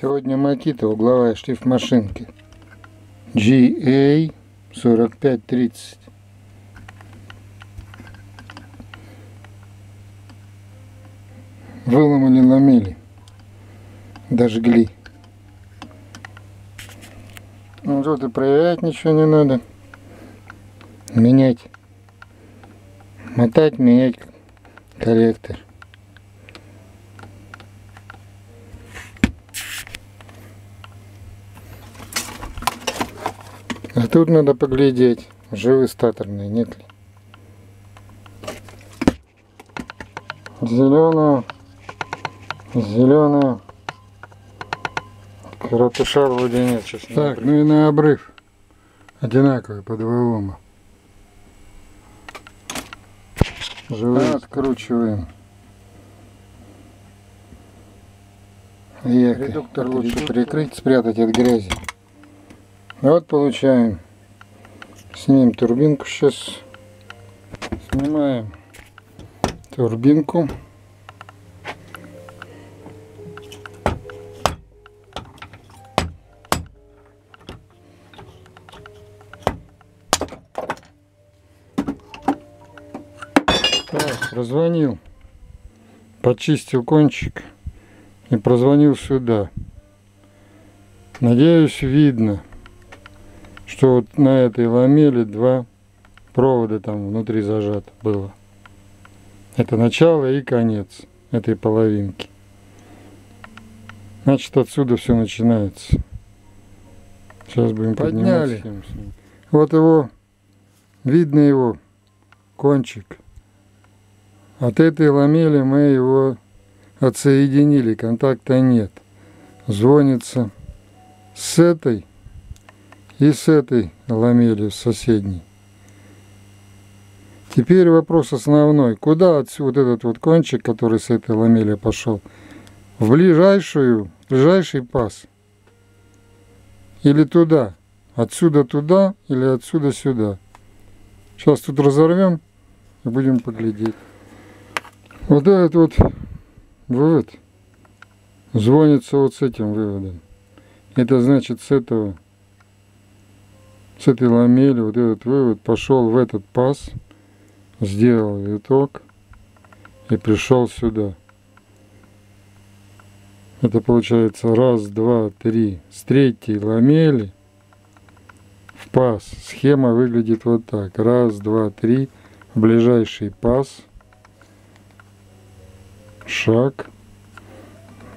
Сегодня Макита, угловая шлиф машинки. GA 4530. Выломали, ломили. Дожгли. Ну тут и проверять ничего не надо. Менять. Мотать, менять коллектор. А тут надо поглядеть, живы статорные, нет ли. Зеленую, зеленую. Каратыша вроде нет сейчас. Так, ну и на обрыв. Одинаковый по лома. Живые откручиваем. Редуктор лучше прикрыть, спрятать от грязи. Вот получаем. Снимем турбинку сейчас. Снимаем турбинку. Так, прозвонил. Почистил кончик и прозвонил сюда. Надеюсь, видно что вот на этой ламеле два провода там внутри зажат было. Это начало и конец этой половинки. Значит, отсюда все начинается. Сейчас будем подняли. Вот его, видно его кончик. От этой ламели мы его отсоединили, контакта нет. Звонится с этой и с этой ламели соседней. Теперь вопрос основной. Куда отсюда вот этот вот кончик, который с этой ламели пошел? В ближайшую, в ближайший паз? Или туда? Отсюда туда или отсюда сюда? Сейчас тут разорвем и будем поглядеть. Вот этот вот вывод звонится вот с этим выводом. Это значит с этого с этой ламели вот этот вывод пошел в этот паз, сделал виток и пришел сюда. Это получается раз, два, три. С третьей ламели в паз. Схема выглядит вот так. Раз, два, три. Ближайший паз. Шаг.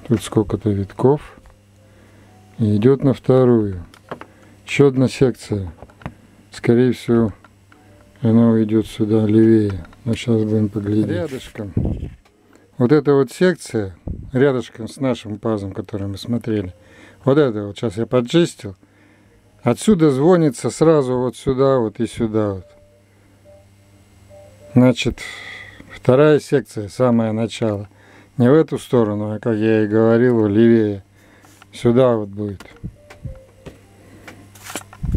Тут сколько-то витков. И идет на вторую. Еще одна секция. Скорее всего, она уйдет сюда левее. Но сейчас будем поглядеть. Рядышком. Вот эта вот секция, рядышком с нашим пазом, который мы смотрели. Вот это вот сейчас я поджистил. Отсюда звонится сразу вот сюда вот и сюда вот. Значит, вторая секция, самое начало. Не в эту сторону, а как я и говорил, левее. Сюда вот будет.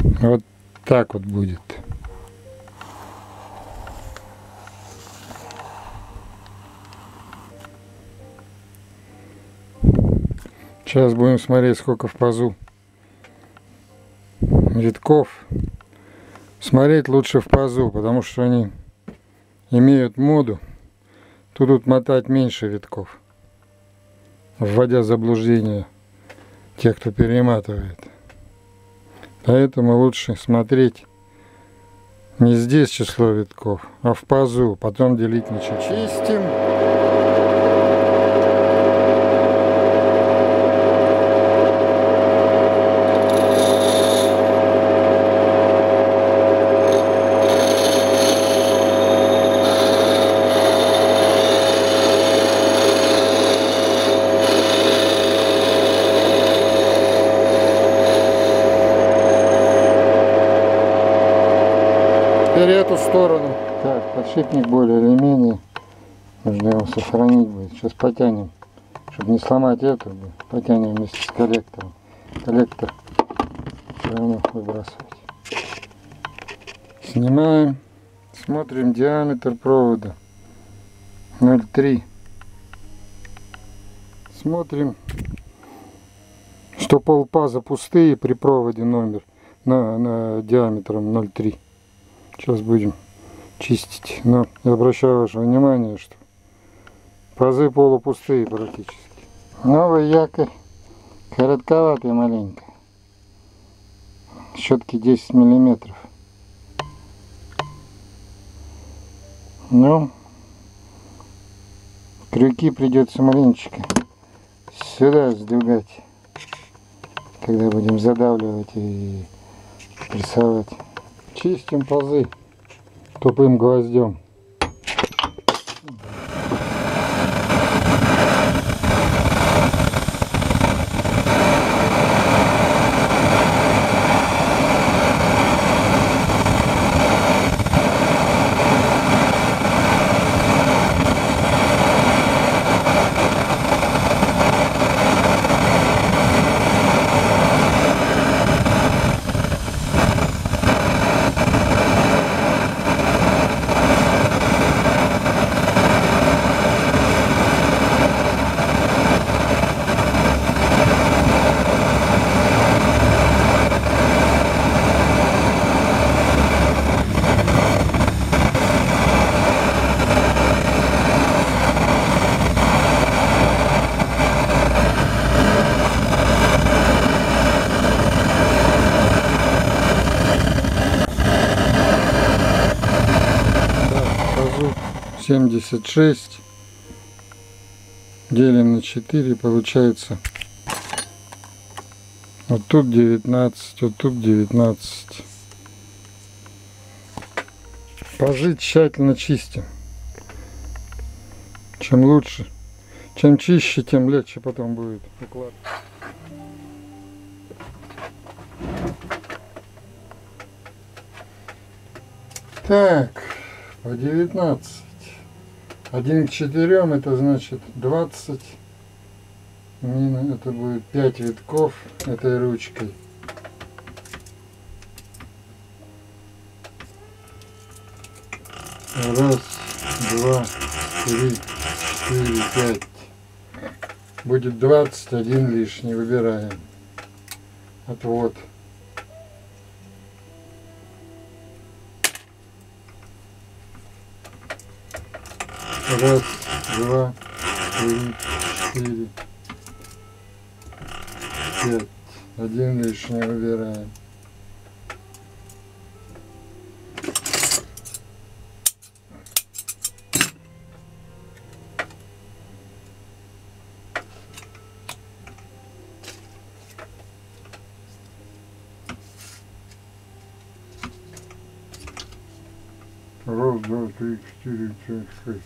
Вот так вот будет. Сейчас будем смотреть, сколько в пазу витков. Смотреть лучше в пазу, потому что они имеют моду. Тут тут мотать меньше витков, вводя заблуждение тех, кто перематывает. Поэтому лучше смотреть не здесь число витков, а в пазу, потом делить на чуть. Чистим. Теперь эту сторону. Так, подшипник более или менее. Нужно его сохранить будет. Сейчас потянем. Чтобы не сломать эту, потянем вместе с коллектором. Коллектор все равно выбрасывать. Снимаем. Смотрим диаметр провода. 0,3. Смотрим что полпаза пустые при проводе номер на, на диаметром 0,3. Сейчас будем чистить. Но я обращаю ваше внимание, что пазы полупустые практически. Новый якорь коротковатый маленько. Щетки 10 миллиметров. Ну, крюки придется маленечко сюда сдвигать, когда будем задавливать и прессовать. Чистим пазы тупым гвоздем. пазу 76 делим на 4 получается. Вот тут 19 вот тут 19 пажи тщательно чистим чем лучше чем чище тем легче потом будет так по 19. 1 к 4 это значит 20. Мина это будет 5 витков этой ручкой. Раз, два, три, четыре, пять. Будет 21 лишний. Выбираем. Отвод. Раз, два, три, четыре, пять. Один лишний выбираем. Раз, два, три, четыре, пять, шесть.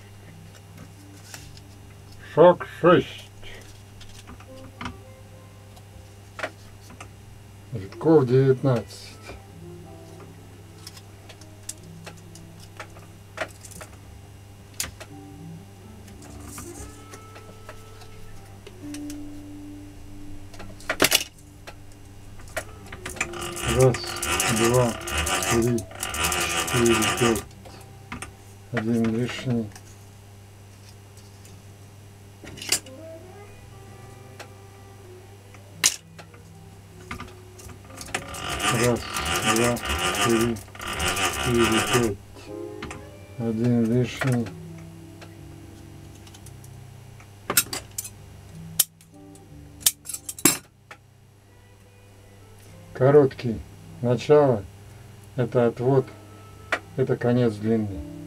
Шаг шесть. Витков девятнадцать. Раз, два, три, четыре, пять. Один лишний. Раз, два, три, четыре, пять. Один лишний. Короткий. Начало. Это отвод. Это конец длинный.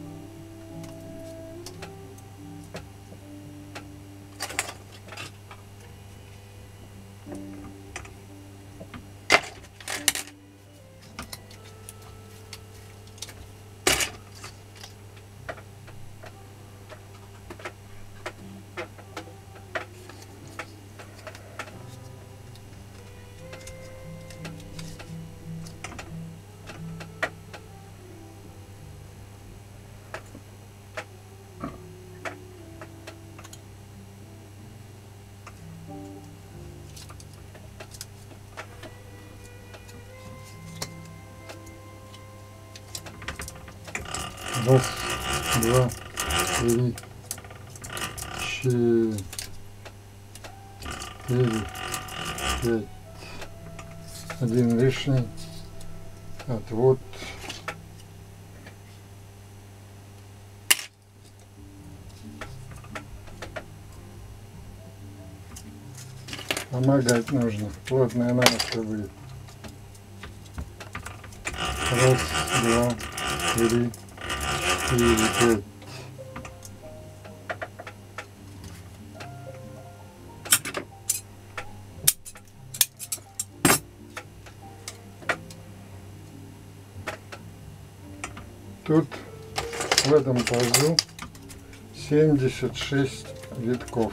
Раз, два, три, четыре, пять, один лишний. Отвод. Помогать нужно. Плотная намазка будет. Раз два три Тут в этом пазу 76 витков.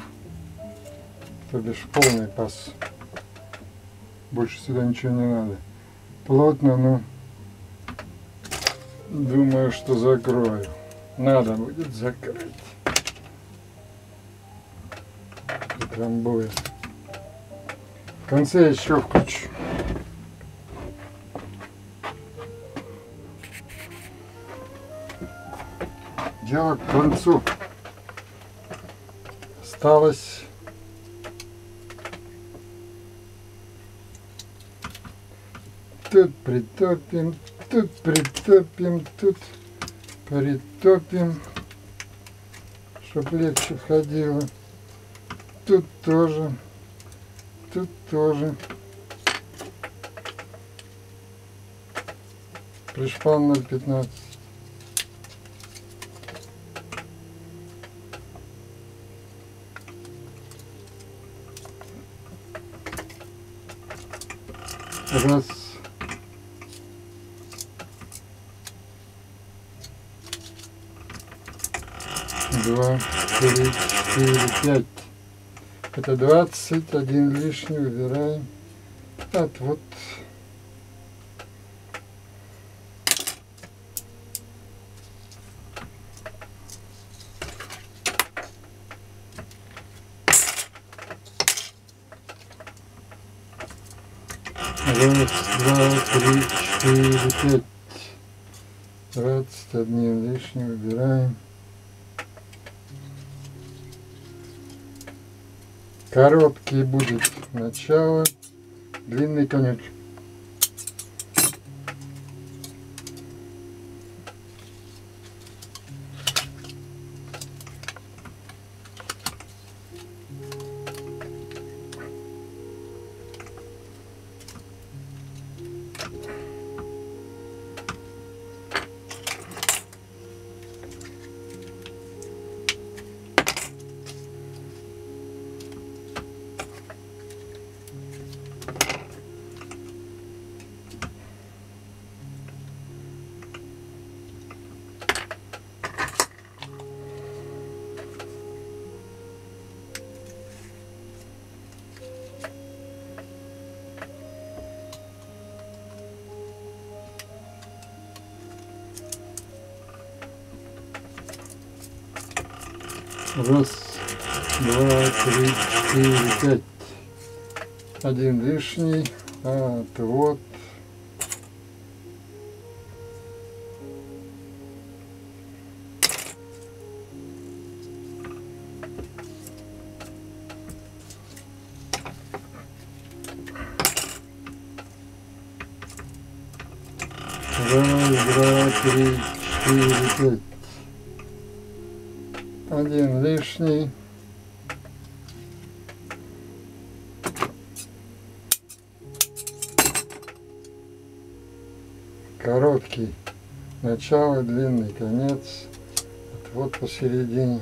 То бишь полный паз. Больше сюда ничего не надо. Плотно, но думаю, что закрою. Надо будет закрыть. Притрамбую. В конце еще включу. дело к концу. Осталось тут притопим, тут притопим, тут притопим, чтоб легче ходило. Тут тоже, тут тоже. Пришпан 0,15. Раз. 5. Это 21 лишний убираем. от вот Короткий будет начало, длинный конец. Пять. Один лишний. Отвод. Начало, длинный конец. Вот посередине.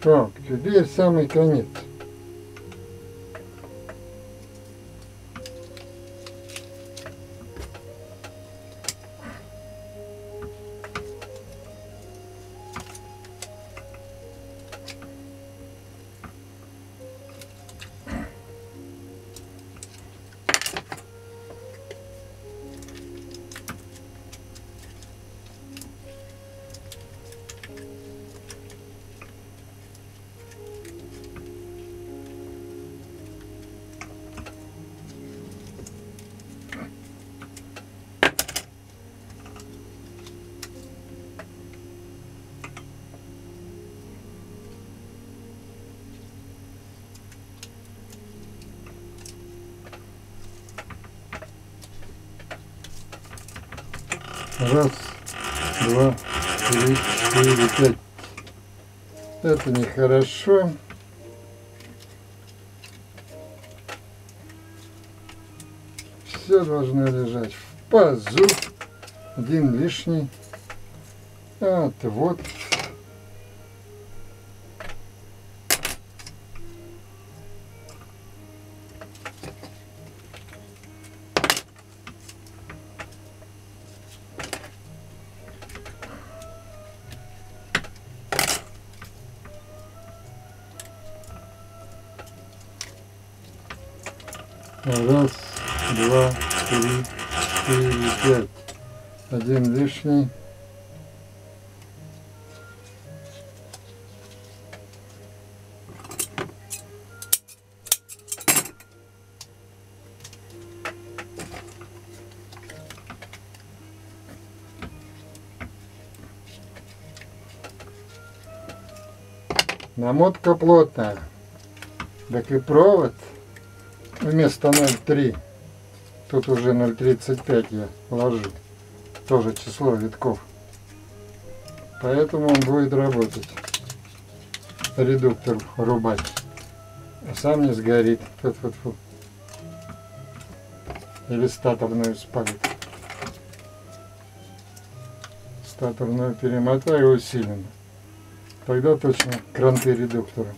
Так, теперь самый конец. Раз, два, три, четыре, пять. Это нехорошо. Все должно лежать в пазу. Один лишний. Вот, вот. Лишний. Намотка плотная. Так и провод вместо 0,3. Тут уже 0,35 я ложу. Тоже число витков. Поэтому он будет работать. Редуктор рубать. А сам не сгорит. Фу -фу -фу. Или статорную спалит. Статорную перемотаю усиленно. Тогда точно кранты редуктора.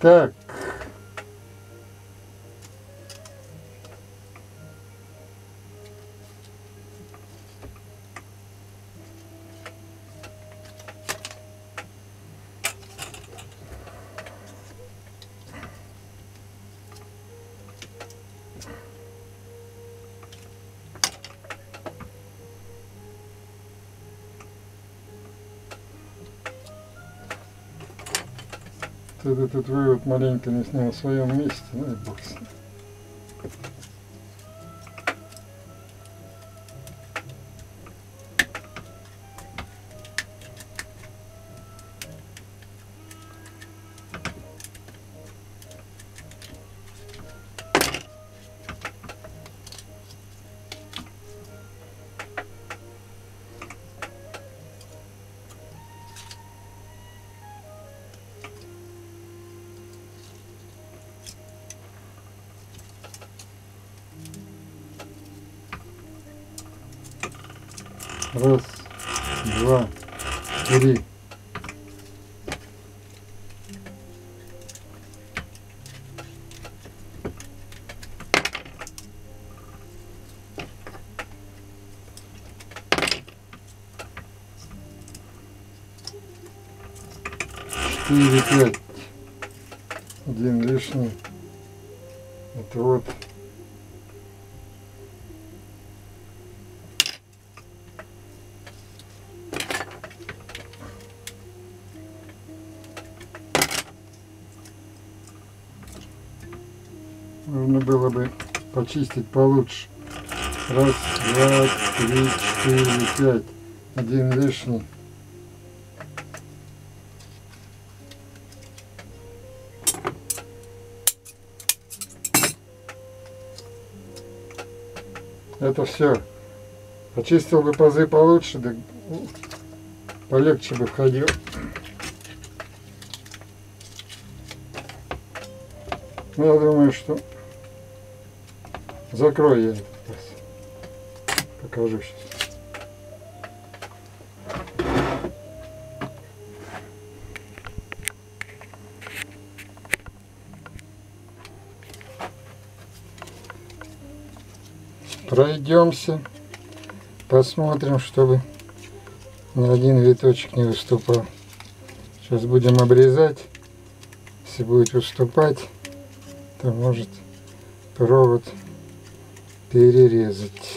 Так. Этот вывод маленько не снял в своем месте, ну и бог с ним. 4, 5, один лишний. Это вот. Нужно было бы почистить получше. Раз, два, три, четыре, пять. Один лишний. Это все. Почистил бы пазы получше, да полегче бы входил. Ну, я думаю, что закрою я паз. Покажу сейчас. Пройдемся, посмотрим, чтобы ни один виточек не выступал. Сейчас будем обрезать. Если будет выступать, то может провод перерезать.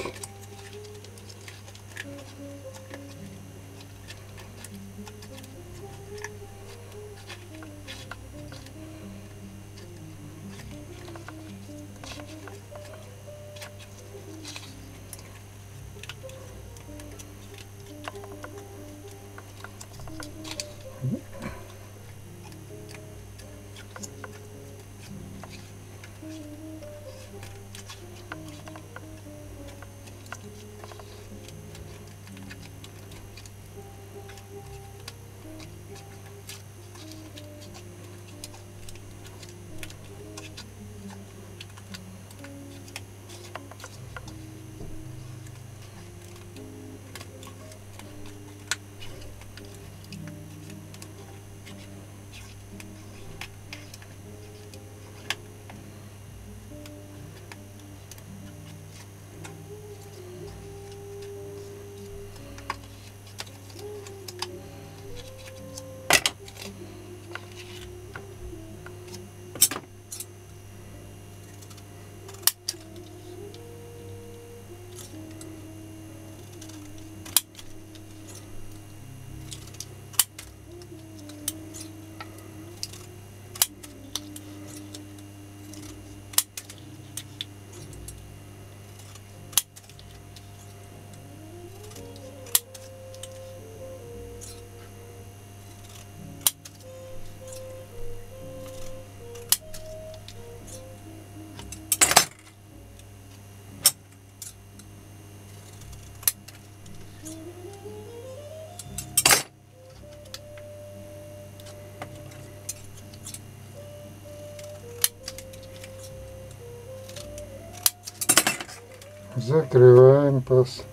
Закрываем паз.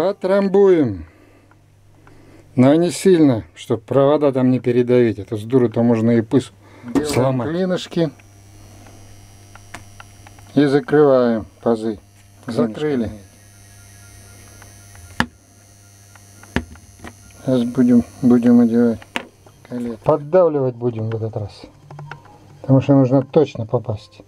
Потрамбуем. Но не сильно, чтобы провода там не передавить. Это с дуры-то можно и пыс сломать. клинышки. И закрываем пазы. Закрыли. Сейчас будем, будем одевать колет. Поддавливать будем в этот раз. Потому что нужно точно попасть.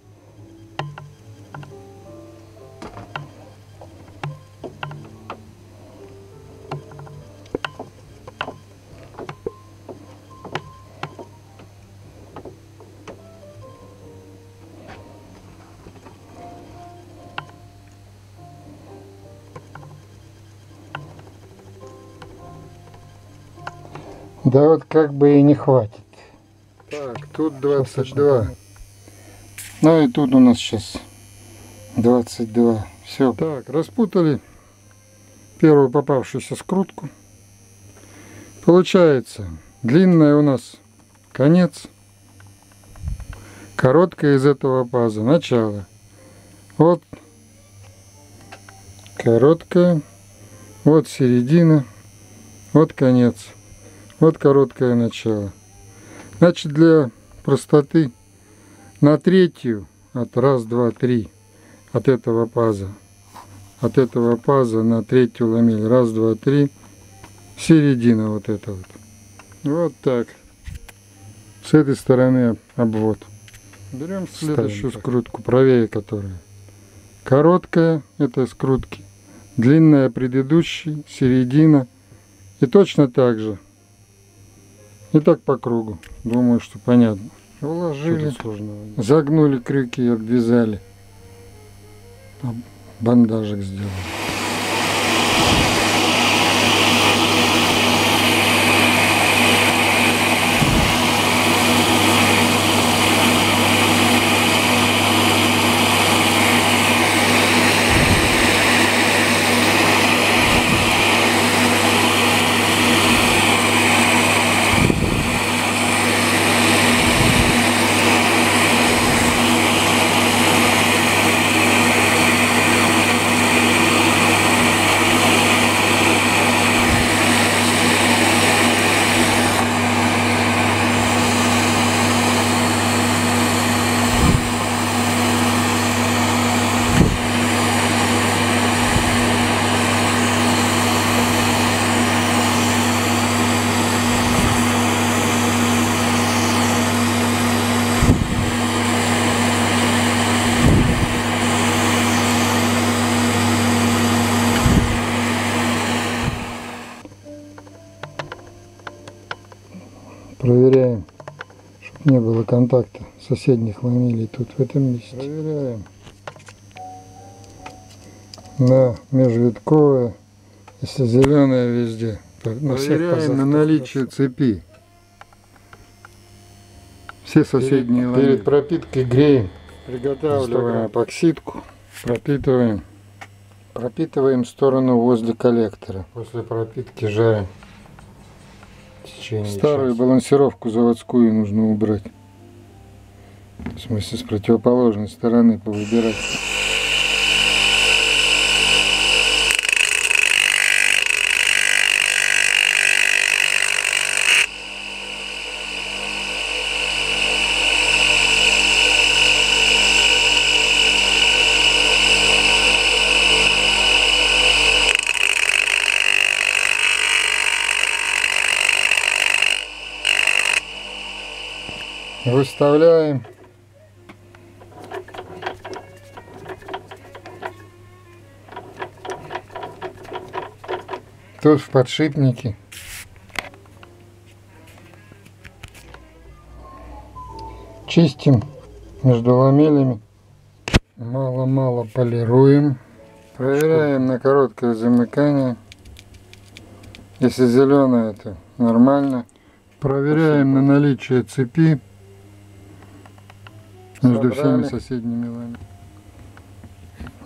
Как бы и не хватит. Так, тут 22. Ну и тут у нас сейчас 22. Все. Так, распутали первую попавшуюся скрутку. Получается, длинная у нас конец, короткая из этого паза начало. Вот короткая, вот середина, вот конец. Вот короткое начало. Значит, для простоты на третью от раз, два, три от этого паза. От этого паза на третью ламель. Раз, два, три. Середина вот эта вот. Вот так. С этой стороны обвод. Берем Ставим следующую так. скрутку, правее которая. Короткая этой скрутки, длинная предыдущей, середина. И точно так же. И так по кругу. Думаю, что понятно. Уложили, загнули крюки, обвязали. Бандажик сделали. Проверяем, чтобы не было контакта соседних ламелей тут в этом месте. Проверяем. Да, межвитковая, если зеленая везде. На Проверяем на наличие цепи. Все соседние Перед, ламели. перед пропиткой греем. Приготавливаем. Эпоксидку, пропитываем. Пропитываем сторону возле коллектора. После пропитки жарим. Течение Старую часа. балансировку заводскую нужно убрать. В смысле, с противоположной стороны повыбирать. Выставляем. Тут в подшипнике. Чистим между ламелями. Мало-мало полируем. Проверяем на короткое замыкание. Если зеленое, то нормально. Проверяем на наличие цепи между всеми Собрали. соседними ламелями.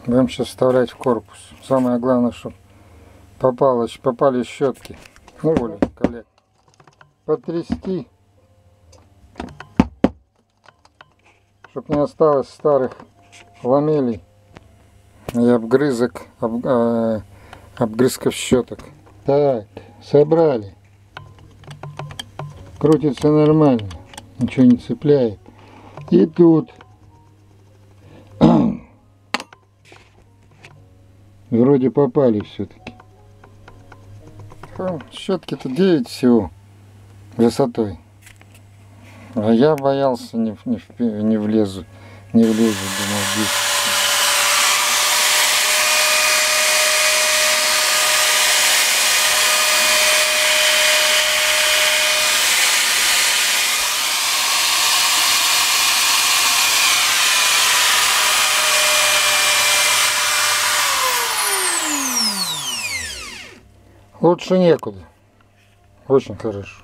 Будем сейчас вставлять в корпус. Самое главное, чтобы попалось, попали щетки. Ну, более коллег. Потрясти. Чтоб не осталось старых ламелей и обгрызок, об- э, обгрызков щеток. Так, собрали. Крутится нормально, ничего не цепляет. И тут вроде попали все-таки. Щетки-то 9 всего высотой. А я боялся не, не, не влезу, не влезу, думал, 10. Лучше некуда. Очень хорошо.